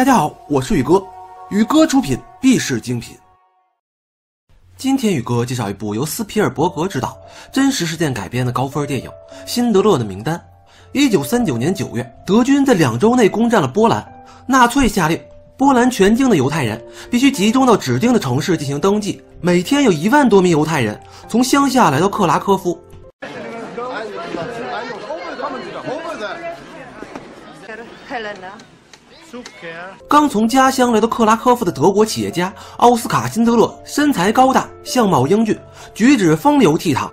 大家好，我是宇哥，宇哥出品必是精品。今天宇哥介绍一部由斯皮尔伯格执导、真实事件改编的高分电影《辛德勒的名单》。一九三九年九月，德军在两周内攻占了波兰，纳粹下令波兰全境的犹太人必须集中到指定的城市进行登记。每天有一万多名犹太人从乡下来到克拉科夫。刚从家乡来到克拉科夫的德国企业家奥斯卡·辛德勒，身材高大，相貌英俊，举止风流倜傥。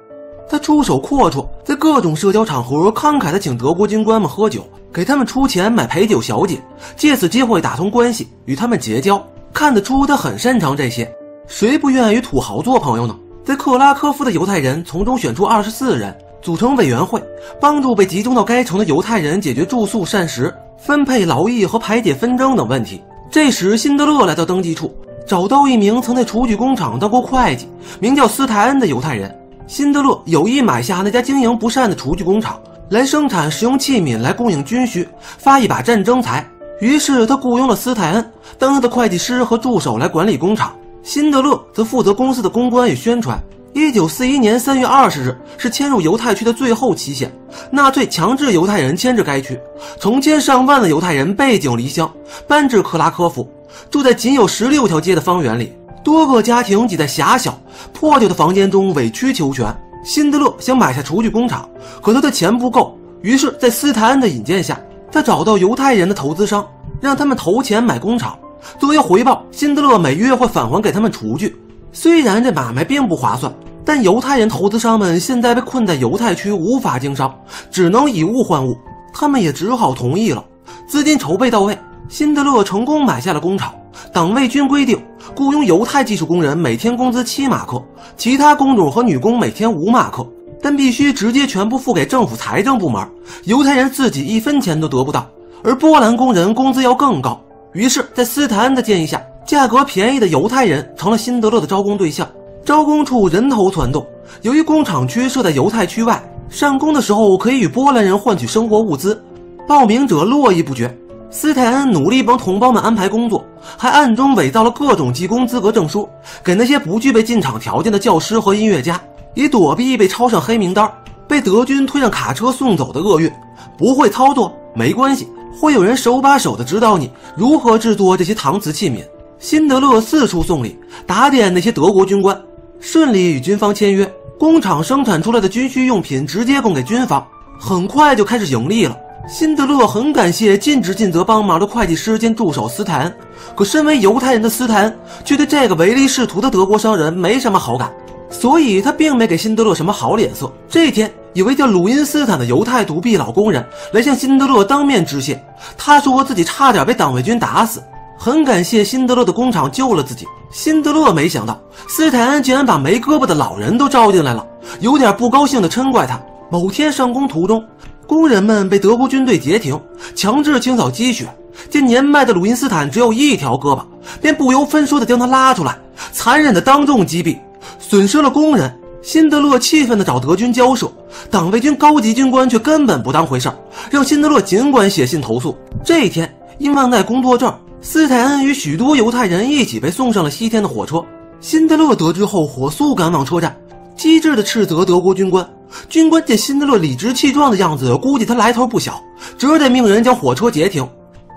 他出手阔绰，在各种社交场合慷慨地请德国军官们喝酒，给他们出钱买陪酒小姐，借此机会打通关系，与他们结交。看得出他很擅长这些，谁不愿与土豪做朋友呢？在克拉科夫的犹太人从中选出二十四人，组成委员会，帮助被集中到该城的犹太人解决住宿、膳食。分配劳役和排解纷争等问题。这时，辛德勒来到登记处，找到一名曾在厨具工厂当过会计、名叫斯泰恩的犹太人。辛德勒有意买下那家经营不善的厨具工厂，来生产食用器皿来供应军需，发一把战争财。于是，他雇佣了斯泰恩当他的会计师和助手来管理工厂，辛德勒则负责公司的公关与宣传。一九四一年三月二十日是迁入犹太区的最后期限，纳粹强制犹太人迁至该区，成千上万的犹太人背井离乡，搬至克拉科夫，住在仅有十六条街的方圆里，多个家庭挤在狭小破旧的房间中，委曲求全。辛德勒想买下厨具工厂，可他的钱不够，于是，在斯泰恩的引荐下，他找到犹太人的投资商，让他们投钱买工厂，作为回报，辛德勒每月会返还给他们厨具。虽然这买卖并不划算。但犹太人投资商们现在被困在犹太区，无法经商，只能以物换物。他们也只好同意了。资金筹备到位，辛德勒成功买下了工厂。党卫军规定，雇佣犹太技术工人每天工资七马克，其他工种和女工每天五马克，但必须直接全部付给政府财政部门。犹太人自己一分钱都得不到，而波兰工人工资要更高。于是，在斯坦恩的建议下，价格便宜的犹太人成了辛德勒的招工对象。招工处人头攒动，由于工厂区设在犹太区外，上工的时候可以与波兰人换取生活物资，报名者络绎不绝。斯泰恩努力帮同胞们安排工作，还暗中伪造了各种技工资格证书，给那些不具备进厂条件的教师和音乐家，以躲避被抄上黑名单、被德军推上卡车送走的厄运。不会操作没关系，会有人手把手的指导你如何制作这些搪瓷器皿。辛德勒四处送礼，打点那些德国军官。顺利与军方签约，工厂生产出来的军需用品直接供给军方，很快就开始盈利了。辛德勒很感谢尽职尽责帮忙的会计师兼助手斯坦，可身为犹太人的斯坦却对这个唯利是图的德国商人没什么好感，所以他并没给辛德勒什么好脸色。这天，有位叫鲁因斯坦的犹太独臂老工人来向辛德勒当面致谢，他说自己差点被党卫军打死。很感谢辛德勒的工厂救了自己。辛德勒没想到斯泰恩竟然把没胳膊的老人都招进来了，有点不高兴的嗔怪他。某天上工途中，工人们被德国军队截停，强制清扫积雪。见年迈的鲁因斯坦只有一条胳膊，便不由分说的将他拉出来，残忍的当众击毙，损失了工人。辛德勒气愤地找德军交涉，党卫军高级军官却根本不当回事，让辛德勒尽管写信投诉。这一天，因忘带工作证。斯泰恩与许多犹太人一起被送上了西天的火车。辛德勒得知后，火速赶往车站，机智地斥责德国军官。军官见辛德勒理直气壮的样子，估计他来头不小，只得命人将火车截停。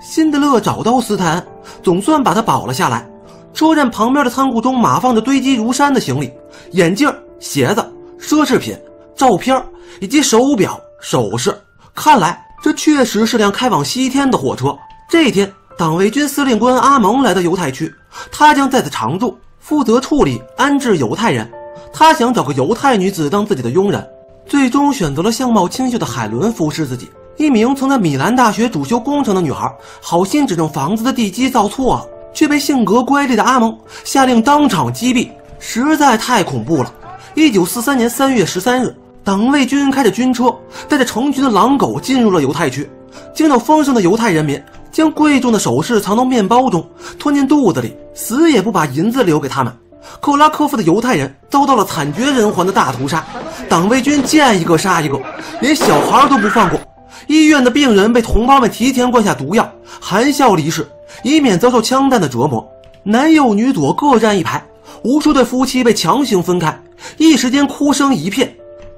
辛德勒找到斯泰恩，总算把他保了下来。车站旁边的仓库中码放着堆积如山的行李、眼镜、鞋子、奢侈品、照片以及手表、首饰。看来这确实是辆开往西天的火车。这一天。党卫军司令官阿蒙来到犹太区，他将在此常住，负责处理安置犹太人。他想找个犹太女子当自己的佣人，最终选择了相貌清秀的海伦服侍自己。一名曾在米兰大学主修工程的女孩，好心指正房子的地基造错了，却被性格乖戾的阿蒙下令当场击毙，实在太恐怖了。一九四三年三月十三日，党卫军开着军车，带着成群的狼狗进入了犹太区，见到丰盛的犹太人民。将贵重的首饰藏到面包中，吞进肚子里，死也不把银子留给他们。克拉科夫的犹太人遭到了惨绝人寰的大屠杀，党卫军见一个杀一个，连小孩都不放过。医院的病人被同胞们提前灌下毒药，含笑离世。以免遭受枪弹的折磨。男右女左各站一排，无数对夫妻被强行分开，一时间哭声一片。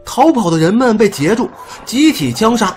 逃跑的人们被截住，集体枪杀。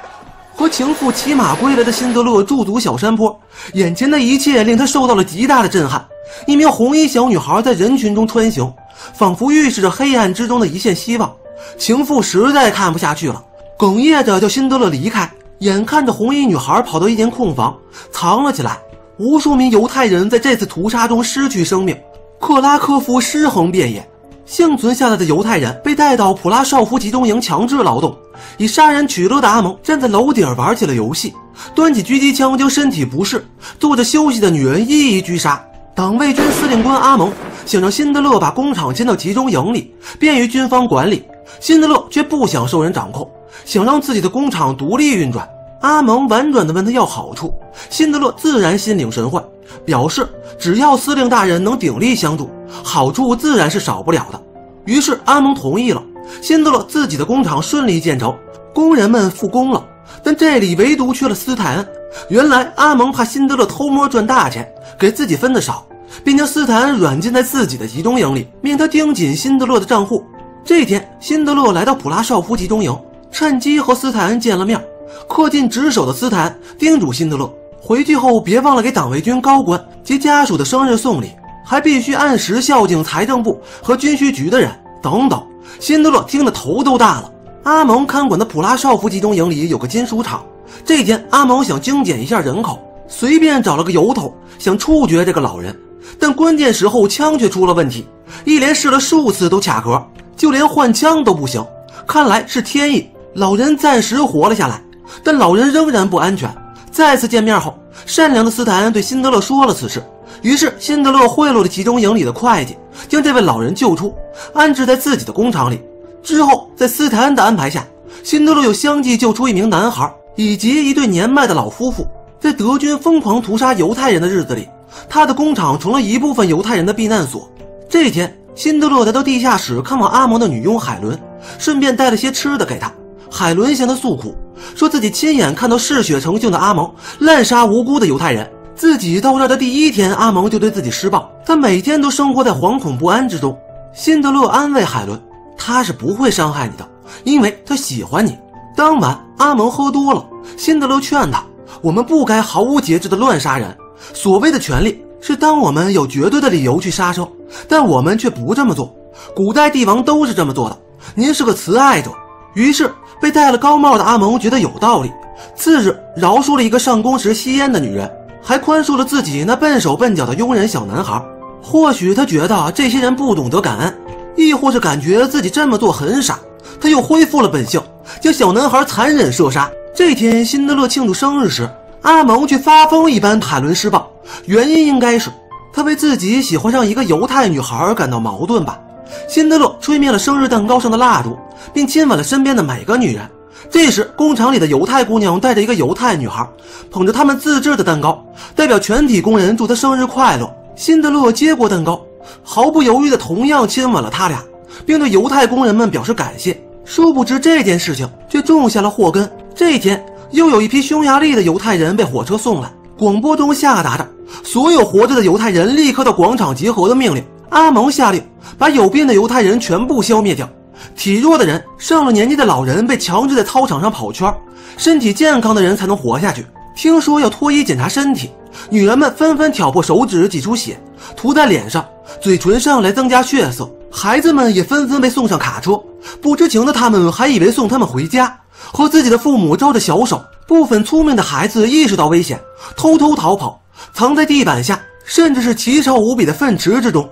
和情妇骑马归来的辛德勒驻足小山坡，眼前的一切令他受到了极大的震撼。一名红衣小女孩在人群中穿行，仿佛预示着黑暗之中的一线希望。情妇实在看不下去了，哽咽着叫辛德勒离开。眼看着红衣女孩跑到一间空房，藏了起来。无数名犹太人在这次屠杀中失去生命，克拉科夫尸横遍野。幸存下来的犹太人被带到普拉绍夫集中营强制劳动。以杀人取乐的阿蒙站在楼顶玩起了游戏，端起狙击枪将身体不适、坐着休息的女人一一狙杀。党卫军司令官阿蒙想让辛德勒把工厂迁到集中营里，便于军方管理。辛德勒却不想受人掌控，想让自己的工厂独立运转。阿蒙婉转地问他要好处，辛德勒自然心领神会，表示只要司令大人能鼎力相助，好处自然是少不了的。于是阿蒙同意了，辛德勒自己的工厂顺利建成，工人们复工了。但这里唯独缺了斯坦恩。原来阿蒙怕辛德勒偷摸赚大钱，给自己分的少，便将斯坦软禁在自己的集中营里，命他盯紧辛德勒的账户。这天，辛德勒来到普拉绍夫集中营，趁机和斯坦恩见了面。恪尽职守的斯坦叮嘱辛德勒，回去后别忘了给党卫军高官及家属的生日送礼，还必须按时孝敬财政部和军需局的人等等。辛德勒听得头都大了。阿蒙看管的普拉绍夫集中营里有个金属厂，这天阿蒙想精简一下人口，随便找了个由头想处决这个老人，但关键时候枪却出了问题，一连试了数次都卡壳，就连换枪都不行。看来是天意，老人暂时活了下来。但老人仍然不安全。再次见面后，善良的斯坦恩对辛德勒说了此事。于是，辛德勒贿赂了集中营里的会计，将这位老人救出，安置在自己的工厂里。之后，在斯坦恩的安排下，辛德勒又相继救出一名男孩以及一对年迈的老夫妇。在德军疯狂屠杀犹太人的日子里，他的工厂成了一部分犹太人的避难所。这天，辛德勒来到地下室看望阿蒙的女佣海伦，顺便带了些吃的给他。海伦向他诉苦。说自己亲眼看到嗜血成性的阿蒙滥杀无辜的犹太人，自己到这儿的第一天，阿蒙就对自己施暴，他每天都生活在惶恐不安之中。辛德勒安慰海伦，他是不会伤害你的，因为他喜欢你。当晚，阿蒙喝多了，辛德勒劝他，我们不该毫无节制的乱杀人。所谓的权利，是当我们有绝对的理由去杀生，但我们却不这么做。古代帝王都是这么做的。您是个慈爱者。于是被戴了高帽的阿蒙觉得有道理，次日饶恕了一个上工时吸烟的女人，还宽恕了自己那笨手笨脚的佣人小男孩。或许他觉得这些人不懂得感恩，亦或是感觉自己这么做很傻，他又恢复了本性，将小男孩残忍射杀。这天，辛德勒庆祝生日时，阿蒙却发疯一般海伦施暴，原因应该是他为自己喜欢上一个犹太女孩感到矛盾吧。辛德勒吹灭了生日蛋糕上的蜡烛，并亲吻了身边的每个女人。这时，工厂里的犹太姑娘带着一个犹太女孩，捧着他们自制的蛋糕，代表全体工人祝她生日快乐。辛德勒接过蛋糕，毫不犹豫地同样亲吻了他俩，并对犹太工人们表示感谢。殊不知，这件事情却种下了祸根。这一天，又有一批匈牙利的犹太人被火车送来，广播中下达着所有活着的犹太人立刻到广场集合的命令。阿蒙下令把有病的犹太人全部消灭掉，体弱的人、上了年纪的老人被强制在操场上跑圈，身体健康的人才能活下去。听说要脱衣检查身体，女人们纷纷挑破手指挤出血，涂在脸上、嘴唇上来增加血色。孩子们也纷纷被送上卡车，不知情的他们还以为送他们回家，和自己的父母招着小手。部分聪明的孩子意识到危险，偷偷逃跑，藏在地板下，甚至是奇臭无比的粪池之中。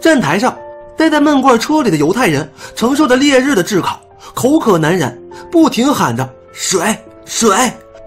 站台上，待在闷罐车里的犹太人承受着烈日的炙烤，口渴难忍，不停喊着“水，水”。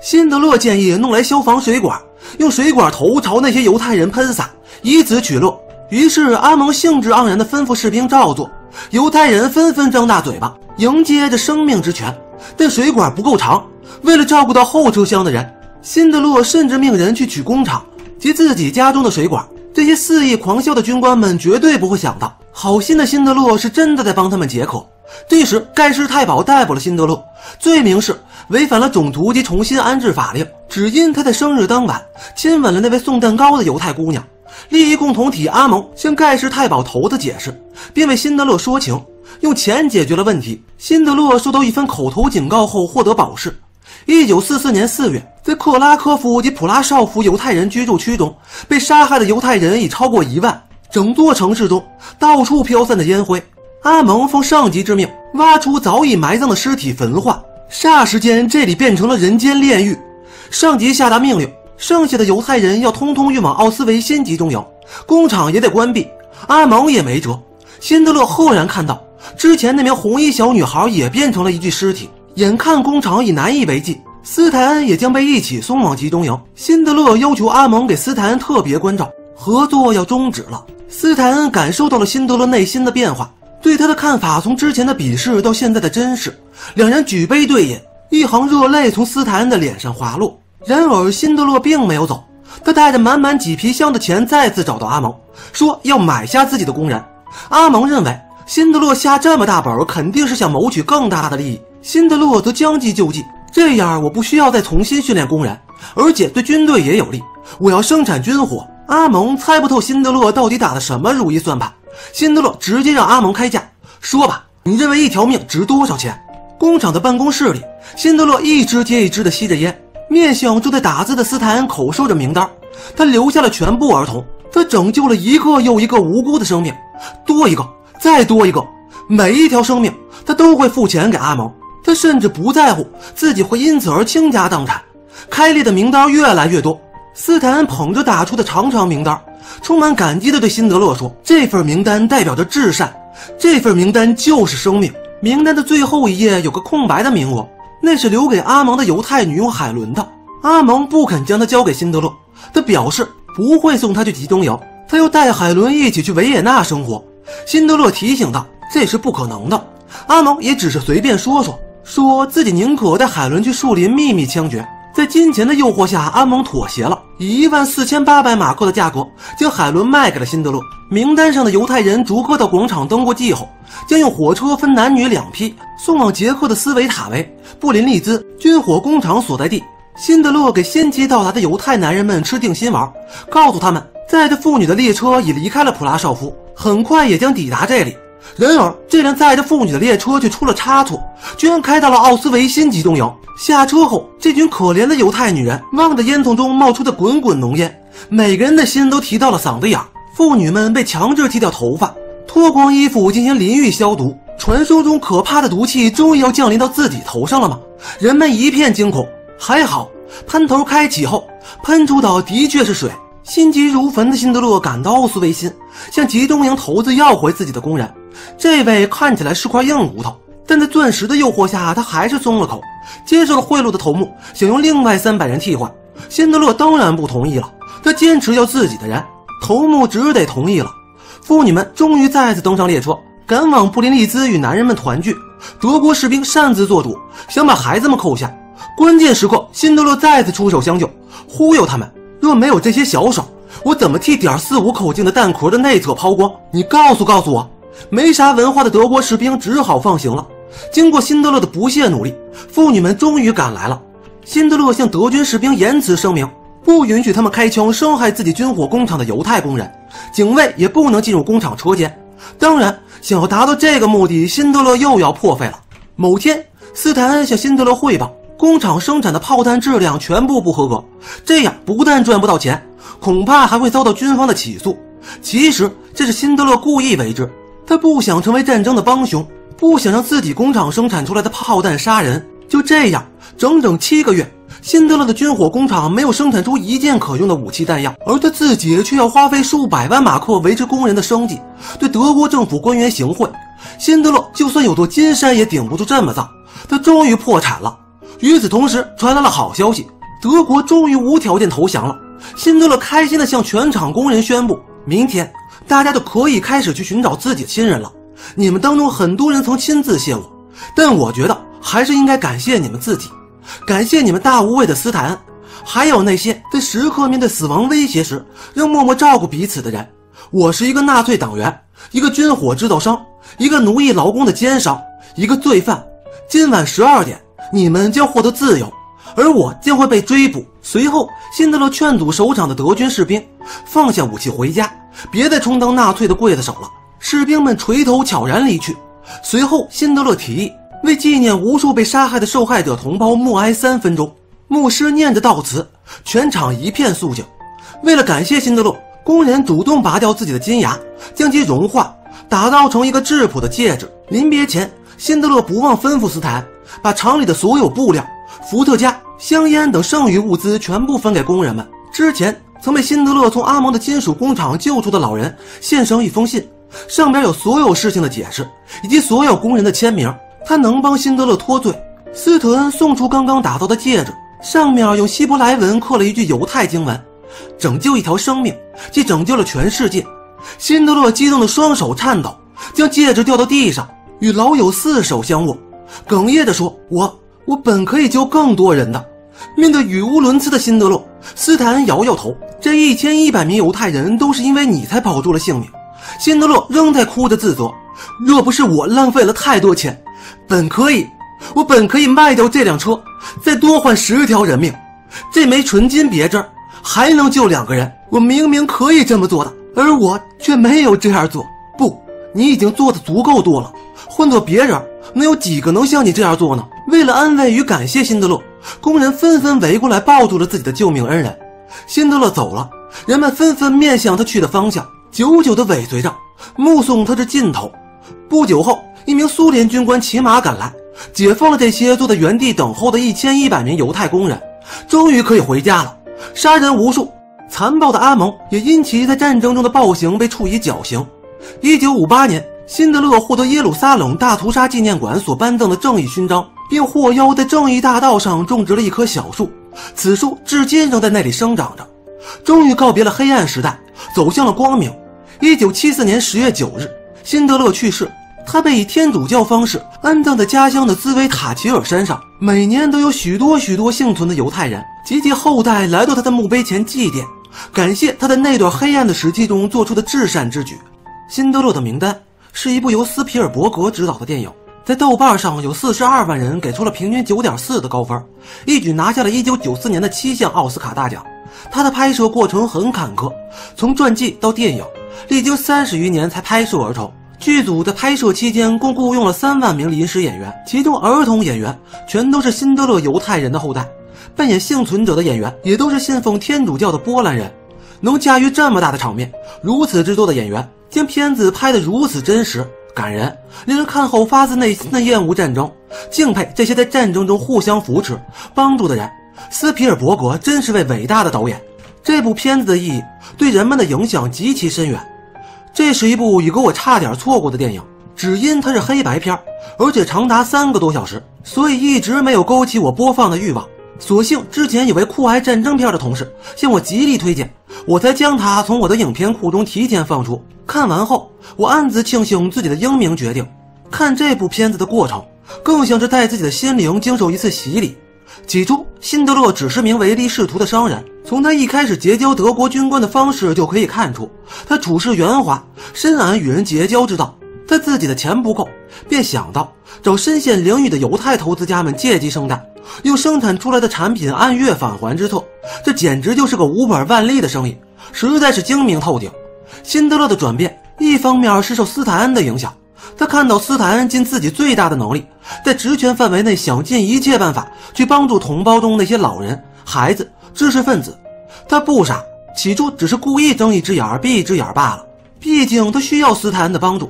辛德勒建议弄来消防水管，用水管头朝那些犹太人喷洒，以此取乐。于是阿蒙兴致盎然地吩咐士兵照做，犹太人纷纷张大嘴巴迎接着生命之泉。但水管不够长，为了照顾到后车厢的人，辛德勒甚至命人去取工厂及自己家中的水管。这些肆意狂笑的军官们绝对不会想到，好心的辛德勒是真的在帮他们解渴。这时，盖世太保逮捕了辛德勒，罪名是违反了种族及重新安置法令，只因他在生日当晚亲吻了那位送蛋糕的犹太姑娘。利益共同体阿蒙向盖世太保头子解释，并为辛德勒说情，用钱解决了问题。辛德勒收到一番口头警告后，获得保释。一九四四年四月，在克拉科夫及普拉绍夫犹太人居住区中，被杀害的犹太人已超过一万。整座城市中到处飘散着烟灰。阿蒙奉上级之命，挖出早已埋葬的尸体焚化。霎时间，这里变成了人间炼狱。上级下达命令，剩下的犹太人要通通运往奥斯维辛集中营，工厂也得关闭。阿蒙也没辙。辛德勒赫然看到，之前那名红衣小女孩也变成了一具尸体。眼看工厂已难以为继，斯泰恩也将被一起送往集中营。辛德勒要求阿蒙给斯泰恩特别关照，合作要终止了。斯坦恩感受到了辛德勒内心的变化，对他的看法从之前的鄙视到现在的珍视。两人举杯对饮，一行热泪从斯坦恩的脸上滑落。然而辛德勒并没有走，他带着满满几皮箱的钱再次找到阿蒙，说要买下自己的工人。阿蒙认为辛德勒下这么大本，肯定是想谋取更大的利益。辛德勒则将计就计，这样我不需要再重新训练工人，而且对军队也有利。我要生产军火。阿蒙猜不透辛德勒到底打的什么如意算盘，辛德勒直接让阿蒙开价，说吧，你认为一条命值多少钱？工厂的办公室里，辛德勒一支接一支的吸着烟，面向正在打字的斯坦恩口授着名单。他留下了全部儿童，他拯救了一个又一个无辜的生命，多一个，再多一个，每一条生命他都会付钱给阿蒙。他甚至不在乎自己会因此而倾家荡产。开列的名单越来越多。斯坦恩捧着打出的长长名单，充满感激地对辛德勒说：“这份名单代表着至善，这份名单就是生命。”名单的最后一页有个空白的名额，那是留给阿蒙的犹太女佣海伦的。阿蒙不肯将她交给辛德勒，他表示不会送她去集中营，他要带海伦一起去维也纳生活。辛德勒提醒道：“这是不可能的。”阿蒙也只是随便说说，说自己宁可带海伦去树林秘密枪决。在金钱的诱惑下，安蒙妥协了，以一万四千八百马克的价格将海伦卖给了辛德勒。名单上的犹太人逐个到广场登过记后，将用火车分男女两批送往捷克的斯维塔维布林利兹军火工厂所在地。辛德勒给先期到达的犹太男人们吃定心丸，告诉他们载着妇女的列车已离开了普拉绍夫，很快也将抵达这里。然而，这辆载着妇女的列车却出了差错，居然开到了奥斯维辛集中营。下车后，这群可怜的犹太女人望着烟囱中冒出的滚滚浓烟，每个人的心都提到了嗓子眼。妇女们被强制剃掉头发，脱光衣服进行淋浴消毒。传说中可怕的毒气终于要降临到自己头上了吗？人们一片惊恐。还好，喷头开启后，喷出的的确是水。心急如焚的辛德勒赶到奥斯维辛，向集中营头子要回自己的工人。这位看起来是块硬骨头，但在钻石的诱惑下，他还是松了口，接受了贿赂的头目，想用另外三百人替换。辛德勒当然不同意了，他坚持要自己的人，头目只得同意了。妇女们终于再次登上列车，赶往布林利兹与男人们团聚。德国士兵擅自做主，想把孩子们扣下。关键时刻，辛德勒再次出手相救，忽悠他们。若没有这些小手，我怎么替点四五口径的弹壳的内侧抛光？你告诉告诉我，没啥文化的德国士兵只好放行了。经过辛德勒的不懈努力，妇女们终于赶来了。辛德勒向德军士兵严词声明，不允许他们开枪伤害自己军火工厂的犹太工人，警卫也不能进入工厂车间。当然，想要达到这个目的，辛德勒又要破费了。某天，斯坦恩向辛德勒汇报。工厂生产的炮弹质量全部不合格，这样不但赚不到钱，恐怕还会遭到军方的起诉。其实这是辛德勒故意为之，他不想成为战争的帮凶，不想让自己工厂生产出来的炮弹杀人。就这样，整整七个月，辛德勒的军火工厂没有生产出一件可用的武器弹药，而他自己却要花费数百万马克维持工人的生计，对德国政府官员行贿。辛德勒就算有座金山也顶不住这么造，他终于破产了。与此同时，传来了好消息：德国终于无条件投降了。辛德勒开心地向全场工人宣布：“明天，大家就可以开始去寻找自己的亲人了。你们当中很多人曾亲自谢我，但我觉得还是应该感谢你们自己，感谢你们大无畏的斯坦恩，还有那些在时刻面对死亡威胁时仍默默照顾彼此的人。我是一个纳粹党员，一个军火制造商，一个奴役劳工的奸商，一个罪犯。今晚十二点。”你们将获得自由，而我将会被追捕。随后，辛德勒劝阻首长的德军士兵放下武器回家，别再充当纳粹的刽子手了。士兵们垂头悄然离去。随后，辛德勒提议为纪念无数被杀害的受害者同胞默哀三分钟。牧师念着悼词，全场一片肃静。为了感谢辛德勒，工人主动拔掉自己的金牙，将其融化，打造成一个质朴的戒指。临别前，辛德勒不忘吩咐斯坦把厂里的所有布料、伏特加、香烟等剩余物资全部分给工人们。之前曾被辛德勒从阿蒙的金属工厂救出的老人献上一封信，上边有所有事情的解释，以及所有工人的签名。他能帮辛德勒脱罪。斯特恩送出刚刚打造的戒指，上面用希伯来文刻了一句犹太经文。拯救一条生命，即拯救了全世界。辛德勒激动的双手颤抖，将戒指掉到地上，与老友四手相握，哽咽着说：“我，我本可以救更多人的。”面对语无伦次的辛德勒，斯坦恩摇摇头：“这一千一百名犹太人都是因为你才保住了性命。”辛德勒仍在哭着自责：“若不是我浪费了太多钱，本可以，我本可以卖掉这辆车，再多换十条人命。这枚纯金别针。”还能救两个人，我明明可以这么做的，而我却没有这样做。不，你已经做的足够多了。换做别人，能有几个能像你这样做呢？为了安慰与感谢辛德勒，工人纷纷围过来抱住了自己的救命恩人。辛德勒走了，人们纷纷面向他去的方向，久久地尾随着，目送他至尽头。不久后，一名苏联军官骑马赶来，解放了这些坐在原地等候的一千一百名犹太工人，终于可以回家了。杀人无数，残暴的阿蒙也因其在战争中的暴行被处以绞刑。一九五八年，辛德勒获得耶路撒冷大屠杀纪念馆所颁赠的正义勋章，并获邀在正义大道上种植了一棵小树，此树至今仍在那里生长着。终于告别了黑暗时代，走向了光明。一九七四年十月九日，辛德勒去世。他被以天主教方式安葬在家乡的兹维塔齐尔山上，每年都有许多许多幸存的犹太人及其后代来到他的墓碑前祭奠，感谢他在那段黑暗的时期中做出的至善之举。《辛德勒的名单》是一部由斯皮尔伯格执导的电影，在豆瓣上有四十二万人给出了平均九点四的高分，一举拿下了一九九四年的七项奥斯卡大奖。他的拍摄过程很坎坷，从传记到电影，历经三十余年才拍摄而成。剧组在拍摄期间共雇佣了三万名临时演员，其中儿童演员全都是辛德勒犹太人的后代，扮演幸存者的演员也都是信奉天主教的波兰人。能驾驭这么大的场面，如此之多的演员，将片子拍得如此真实、感人，令人看后发自内心的厌恶战争，敬佩这些在战争中互相扶持、帮助的人。斯皮尔伯格真是位伟大的导演，这部片子的意义对人们的影响极其深远。这是一部已给我差点错过的电影，只因它是黑白片，而且长达三个多小时，所以一直没有勾起我播放的欲望。所幸之前有位酷爱战争片的同事向我极力推荐，我才将它从我的影片库中提前放出。看完后，我暗自庆幸自己的英明决定。看这部片子的过程，更像是带自己的心灵经受一次洗礼。起初，辛德勒只是名唯利是图的商人。从他一开始结交德国军官的方式就可以看出，他处事圆滑，深谙与人结交之道。他自己的钱不够，便想到找身陷囹圄的犹太投资家们借机生贷，用生产出来的产品按月返还之策。这简直就是个无本万利的生意，实在是精明透顶。辛德勒的转变，一方面是受斯坦恩的影响。他看到斯坦恩尽自己最大的能力，在职权范围内想尽一切办法去帮助同胞中那些老人、孩子、知识分子。他不傻，起初只是故意睁一只眼闭一只眼罢了。毕竟他需要斯坦恩的帮助。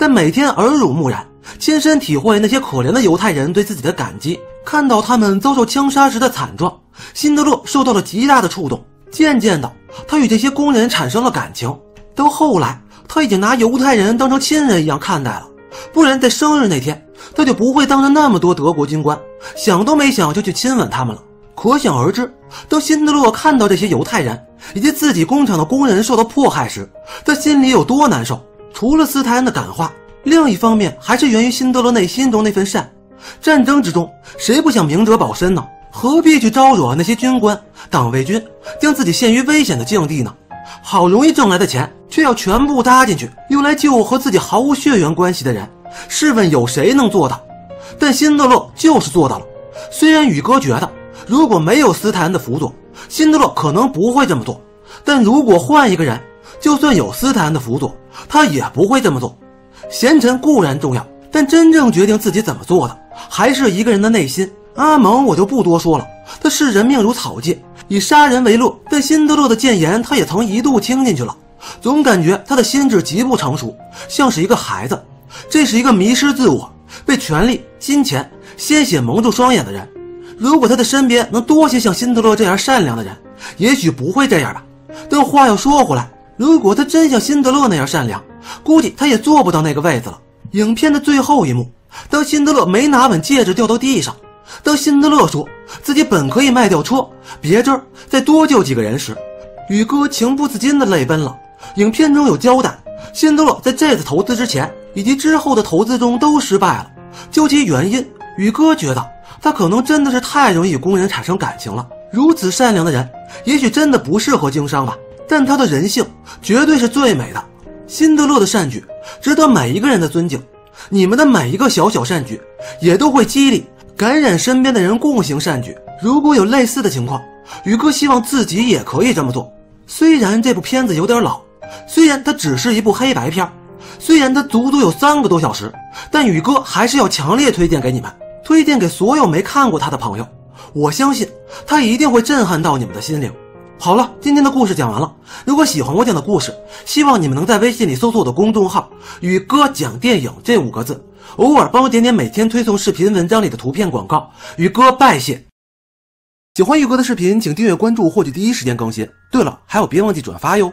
但每天耳濡目染，亲身体会那些可怜的犹太人对自己的感激，看到他们遭受枪杀时的惨状，辛德勒受到了极大的触动。渐渐的，他与这些工人产生了感情。到后来。他已经拿犹太人当成亲人一样看待了，不然在生日那天，他就不会当着那么多德国军官，想都没想就去亲吻他们了。可想而知，当辛德勒看到这些犹太人以及自己工厂的工人受到迫害时，他心里有多难受。除了斯泰恩的感化，另一方面还是源于辛德勒内心中那份善。战争之中，谁不想明哲保身呢？何必去招惹那些军官、党卫军，将自己陷于危险的境地呢？好容易挣来的钱，却要全部搭进去，用来救和自己毫无血缘关系的人。试问有谁能做到？但辛德勒就是做到了。虽然宇哥觉得，如果没有斯泰恩的辅佐，辛德勒可能不会这么做。但如果换一个人，就算有斯坦的辅佐，他也不会这么做。贤臣固然重要，但真正决定自己怎么做的，还是一个人的内心。阿蒙我就不多说了，他视人命如草芥，以杀人为乐。但辛德勒的谏言，他也曾一度听进去了，总感觉他的心智极不成熟，像是一个孩子。这是一个迷失自我、被权力、金钱、鲜血蒙住双眼的人。如果他的身边能多些像辛德勒这样善良的人，也许不会这样吧。但话又说回来，如果他真像辛德勒那样善良，估计他也坐不到那个位子了。影片的最后一幕，当辛德勒没拿稳戒指掉到地上，当辛德勒说自己本可以卖掉车，别这儿再多救几个人时，宇哥情不自禁的泪奔了。影片中有交代，辛德勒在这次投资之前以及之后的投资中都失败了。究其原因，宇哥觉得他可能真的是太容易与工人产生感情了。如此善良的人，也许真的不适合经商吧。但他的人性绝对是最美的。辛德勒的善举值得每一个人的尊敬。你们的每一个小小善举，也都会激励、感染身边的人共行善举。如果有类似的情况，宇哥希望自己也可以这么做。虽然这部片子有点老，虽然它只是一部黑白片，虽然它足足有三个多小时，但宇哥还是要强烈推荐给你们，推荐给所有没看过他的朋友。我相信他一定会震撼到你们的心灵。好了，今天的故事讲完了。如果喜欢我讲的故事，希望你们能在微信里搜索我的公众号“宇哥讲电影”这五个字，偶尔帮我点点每天推送视频文章里的图片广告。宇哥拜谢。喜欢宇哥的视频，请订阅关注，获取第一时间更新。对了，还有别忘记转发哟。